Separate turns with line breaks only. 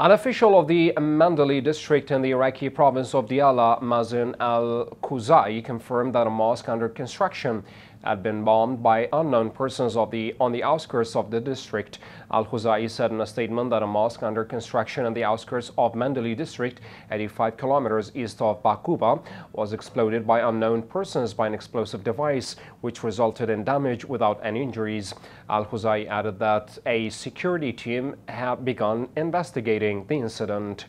An official of the Mandali district in the Iraqi province of Diyala, Mazen al-Khuzai, confirmed that a mosque under construction had been bombed by unknown persons of the, on the outskirts of the district. Al-Khuzai said in a statement that a mosque under construction in the outskirts of Mandali district, 85 kilometers east of Baquba, was exploded by unknown persons by an explosive device, which resulted in damage without any injuries. Al-Khuzai added that a security team had begun investigating the incident.